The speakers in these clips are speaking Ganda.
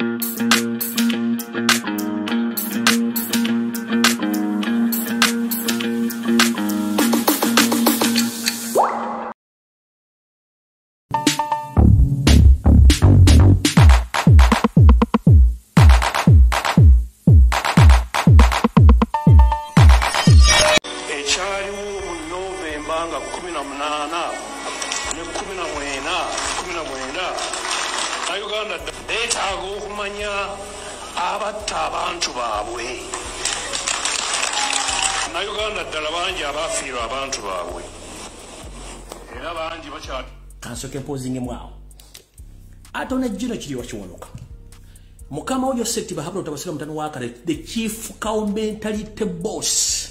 Thank you. Kiwakiwonoka mukama wo joseph bahabula otabasira mutano wakale the chief cowmentality boss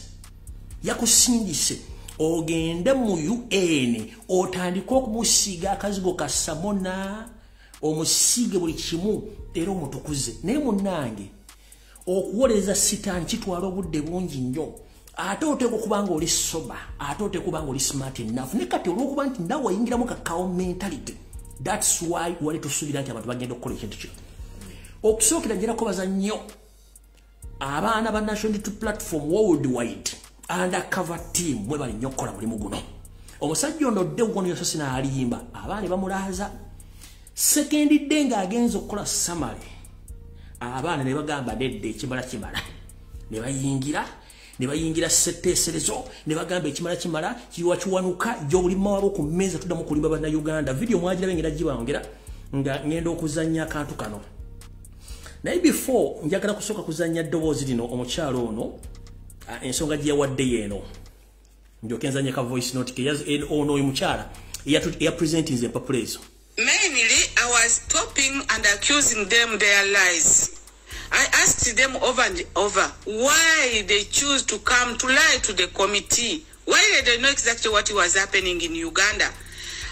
yakusindise. Ogende mu un otandike okumusiiga akazigo kasamona omusiige buli kimu era omutukuze. Naye munange okuwoleza sitaani kitwala obudde bungi nnyo. Ate oteeka okubanga oli soba ate oteeka okubanga oli smart enough. Ne kati olwokuba nti nawe wayingiramu kakawo mentality thats why wali tusuubira nti abantu bagenda okukola ekintu kino. Okusookera njerakobaza nnyo abaana ba national to platform worldwide undercover team mwe bali nnyo okukola mulimu guno. Omusajja ono dde gono yososi naalimba abaana bamulaaza sekendidde ng'agenza okukola samale abaana ne bagamba nedda ekimala kimala. Ne bayingira ne bayingira setteeserezo ne bagamba ekimala kimala kiwa kiwanuka gy'olima wabo ku mmeeza tuddamu kulimba bannayuganda. Vidiyo mwagirabe ngenda gibangera nga ngenda okuzannya akantu kano. Naye before njagala kusooka kuzannya ddoboozi lino omukyalo ono ensonga gye yawaddeyo eno ndyoke nzanye ka voice note ke ono oyo mukyala eyapresentinze empapula ezo was stopping and accusing them their lies I asked them over and over why they choose to come to lie to the committee. Why they know exactly what was happening in Uganda.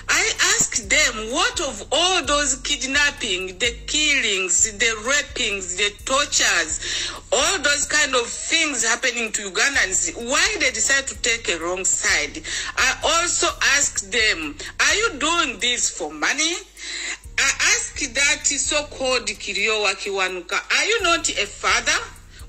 I asked them what of all those kidnapping, the killings, the rapings, the tortures, all those kind of things happening to Ugandans, why they decide to take a wrong side. I also asked them, are you doing this for money? I ask that so-called Kiriowa Kiwanuka, are you not a father?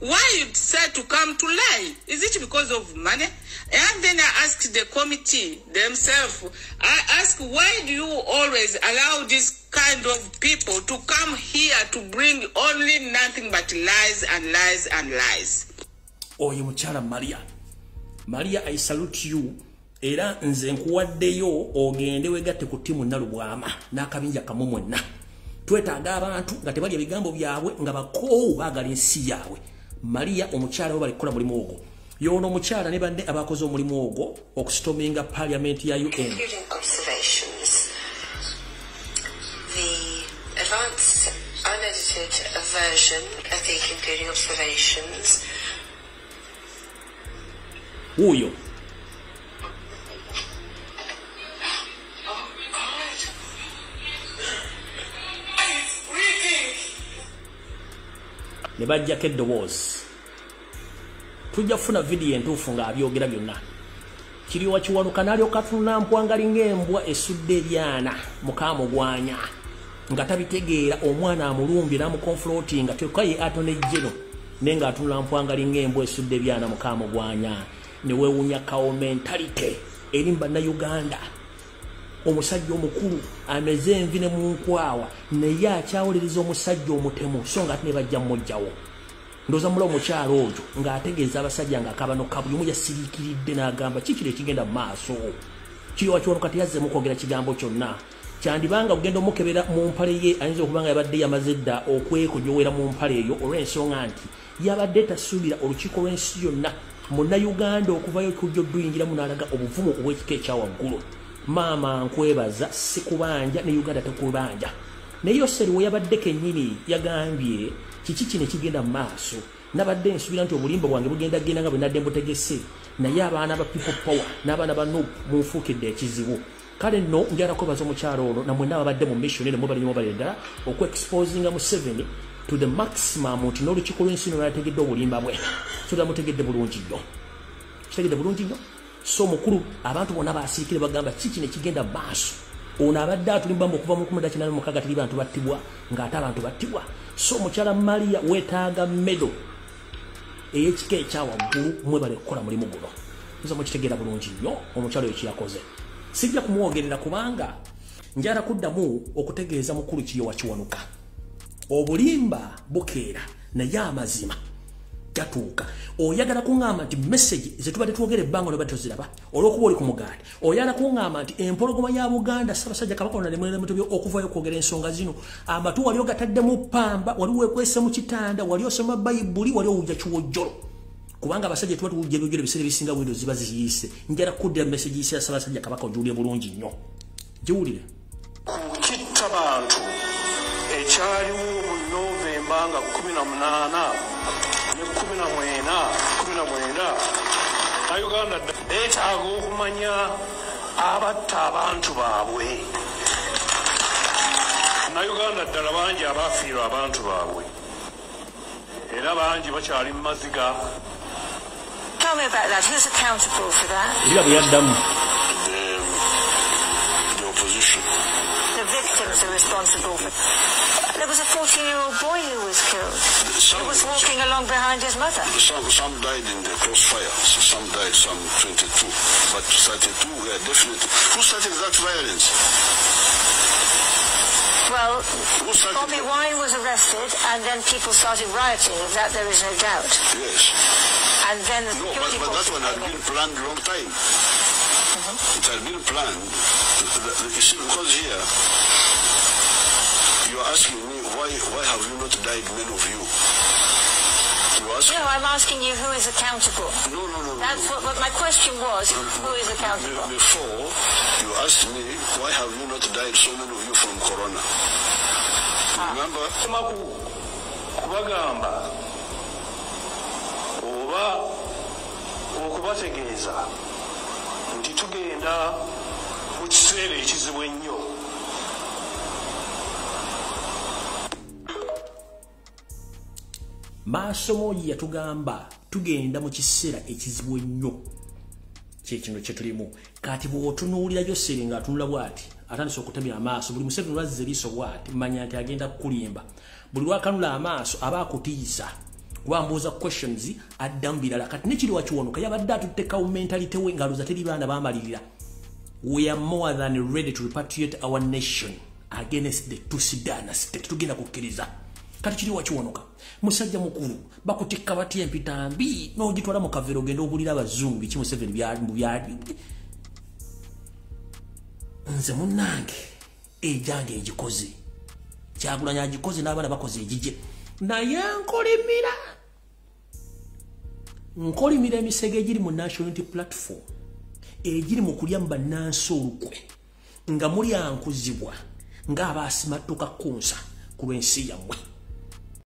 Why you decide to come to lie? Is it because of money? And then I asked the committee themselves, I ask, why do you always allow this kind of people to come here to bring only nothing but lies and lies and lies? Oh, you Maria. Maria, I salute you. Era nze nkuwaddeyo ogende wegatte ku ttiimu nalubwama n'akabinja kamu mwenna. Twetaaga abantu nga tebali ebigambo byabwe nga bakoowu baagala ensi yaabwe. Mariya omukyala we balikukola mulimu ogwo. Yoono omukyala ne banne abakoze omulimu ogwo okusitominga paliamenti ya un wuuyo ne bajjako eddoboozi tujja kufuna vidiyo entuufu ng'abyogera byonna. Kiriwa kiwanuka n'alyoka tunula mpwangali ng'embwa esudde ebyana mukaamugwanya nga tabitegeera omwana amulumbye n'amukonfulootinga teka ye atonejjeno naye ng'atunula mpwangali ng'embwa esudde ebyana mukaamugwanya ne weewunya kawo mentalite eri mu bannayuganda omusajja omukulu ameze envi ne munkwawa naye akyawuliriza omusajja omutemu so nga ate ne bajja mmujjawo ndoza mula omukyalo oyo ng'ategeeza abasajja ng'akabanoka buli omu yasiriikiridde n'agamba kikiro ekigenda mu maaso? Kiriwa kiwano kati yazzemu kwogera kigambo kyonna. Kyandibanga ogenda omukebera mu mpale ye ayinza okuba nga yabadde yamaze dda okwekojowera mu mpale eyo olw'ensonga nti yabadde tasuubira olukiiko lw'ensi yonna munnayuganda okuvayo kujja odduyingiramu n'alaga obuvumu obw'ekika ekyawaggulu maama nkwebaza sikubanja ne uganda tekubanja. Naye yoseri we yabadde kennyini yagambye kiki kino ekigenda mu maaso? Nabadde nsuubira nti obulimba bwange bugenda genda nga bwe nadde mbutegese. Naye abaana ba people power n'abaana ba nup munfuukidde ekizibu. Kale nno njala kwebaza omukyalo ono namwenna ababadde mu mission ene mubalinyo mubalire ddala okuexposinga mu seven to the maximum nti n'olukiiko lw'ensi no lwategedde obulimba bwe. So tamutegedde bulungi nnyo. Kitegedde bulungi nnyo so mukulu abantu bonna basiikire bagamba kiki nekigenda maaso? Ono abadde atulimbamu okuva mu 1 mukaaga teri bantu battibwa ng'ate abantu battibwa. So omukyala maria wetaaga medo eyekika ekyawaggulu mwebale kukola mulimu guno. Nza mukitegeera bulungi nnyo omukyalo oyo kyeyakoze. Sijja kumwogerera kubanga njala kuddamu okutegeeza mukulu kiyo wakiwanuka. Obulimba bukeera naye amazima gatuuka. Oyagala kuŋŋamba nti message zetubadde twogera ebbanga lobadde toziraba olwokuba oli ku mugaati oyagala kuŋŋamba nti empologoma ya buganda ssaabasajja kabaka onalemwelemutobyo okuvayo kwogera ensonga zino. Amatu wali ogataddemu pamba wali wekwese mu kitanda wali osoma bayibuli wali owujja kiwojjolo. Kubanga abasajja tuba tuwujja ebyojjolo ebiseera ebisinga windo ziba ziyiise. Njala kuddira message yise ya ssaabasajja kabaka ogiwulire bulungi nnyo. Giwulire. Kukitta bantu ekyaliwo mu novemba nga 18 ne 19 nauganda beetaaga okumanya abatta abantu baabwe nauganda ddala bangi abaafiirwa abantu baabwe era bangi bakyali mu maziga Tell me about that. Who's accountable for that? era bwe yaddamu the, the opposition. The victims are responsible for. There was a 14-year-old boy who was killed. Some, He was walking along behind his mother. some, some died in the crossfire. So some died, some 22. But 32 were definitely. Who started that violence? Well, Bobby? Wine was arrested, and then people started rioting. Of that, there is no doubt. Yes. And then the No, but, but that one had been planned a long time. Mm-hmm. It had been planned. You see, because here, asking me, why, why have you not died, many of you? You ask No, I'm asking you who is accountable. No, no, no, no. That's no. what, what my question was. Who is accountable? Before, you asked me, why have you not died, so many of you, from corona? Remember? maku kubagamba oba okubategeeza nti tugenda mu kiseera ekizibu ennyo maasomogi yatugamba tugenda mu kiseera ekizibu ennyo. Kyekino kyetulimu kati bw'otunuulirayo sere ng'atunula bw'ati atandisa okutemya amaaso buli museveni lwazza eriiso bw'ati manya nti agenda kukulimba. Buli lwakanula amaaso aba akutiisa wambuuza questions addamu birala. Kati nekiri wakiwonuka yabadde atutte kawumentalite we ngaalooza teri baana bamalirira we are more than ready to repatriate our nation against the Tutsi dynasty tetugenda kukkiriza kati kiri wakiwonoka musajja mukulu bakutikka batya empita mbi n'ogitwala mu kavero ogenda obulira abazungu biki museveni byali nze munnange ejange egikoze. Kyagulanya agikoze n'abaana bakoze egije naye nkolimira. Nkolimira emisege egiri mu national unity platform egiri mu kulya mu bannansi olukwe nga mulyankuzibwa ng'abaasimattuka kunsa ku lw'ensi yammwe